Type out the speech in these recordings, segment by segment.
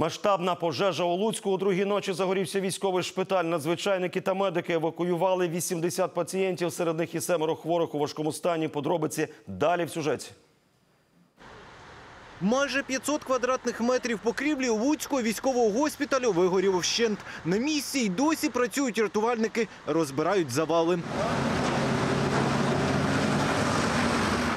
Масштабна пожежа у Луцьку. У другій ночі загорівся військовий шпиталь. Надзвичайники та медики евакуювали 80 пацієнтів. Серед них і семеро хворих у важкому стані. Подробиці далі в сюжеті. Майже 500 квадратних метрів покрівлі Луцького військового госпіталю вигорів вщент. На місці й досі працюють рятувальники, розбирають завали.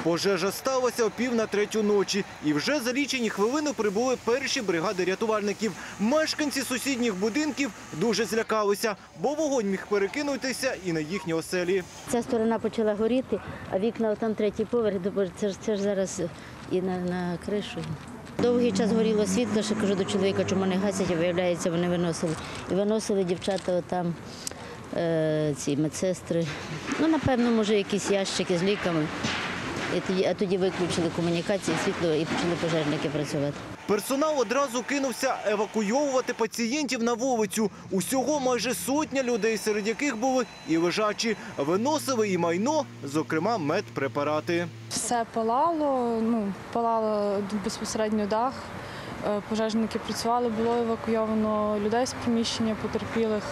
Пожежа сталася о пів на третю ночі. І вже за лічені хвилини прибули перші бригади рятувальників. Мешканці сусідніх будинків дуже злякалися, бо вогонь міг перекинутися і на їхні оселі. Ця сторона почала горіти, а вікна там третій поверх, це ж це ж зараз і на, на кришу. Довгий час горіло світло, ще кажу до чоловіка, чому не гасять, виявляється, вони виносили. І виносили дівчата отам, е, ці медсестри. Ну, напевно, може, якісь ящики з ліками. І тоді, а тоді виключили комунікації, світло і почали пожежники працювати. Персонал одразу кинувся евакуйовувати пацієнтів на вулицю. Усього майже сотня людей, серед яких були і лежачі. Виносили і майно, зокрема медпрепарати. Все палало, ну, палало безпосередньо дах. Е, Пожежники працювали, було евакуйовано людей з приміщення потерпілих.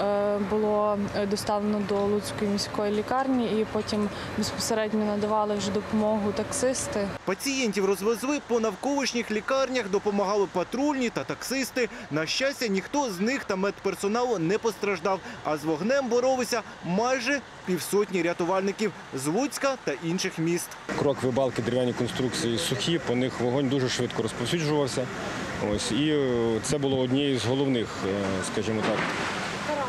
Е, Було е, доставлено до Луцької міської лікарні і потім безпосередньо надавали вже допомогу таксисти. Пацієнтів розвезли по навколишніх лікарнях, допомагали патрульні та таксисти. На щастя, ніхто з них та медперсоналу не постраждав. А з вогнем боролися майже півсотні рятувальників з Луцька та інших міст. Крок вибалки дерев'яні конструкції сухі, по них вогонь дуже швидко розповсюджувався. Ось і е, це було однією з головних, скажімо так,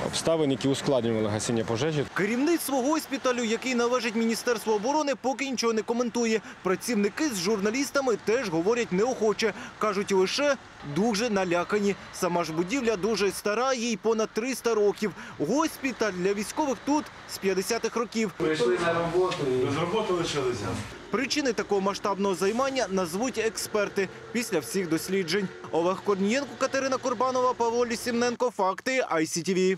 обставин, які ускладнювали гасіння пожежі. Керівництво госпіталю, який належить Міністерству оборони, поки нічого не коментує. Працівники з журналістами теж говорять неохоче. Кажуть, лише дуже налякані. Сама ж будівля дуже стара, їй понад 300 років. Госпіталь для військових тут з 50-х років. Прийшли на роботу і Без роботи лишилися. Причини такого масштабного займання назвуть експерти після всіх досліджень. Олег Корнієнко, Катерина Курбанова, Павло Лісімненко. Факти ICTV.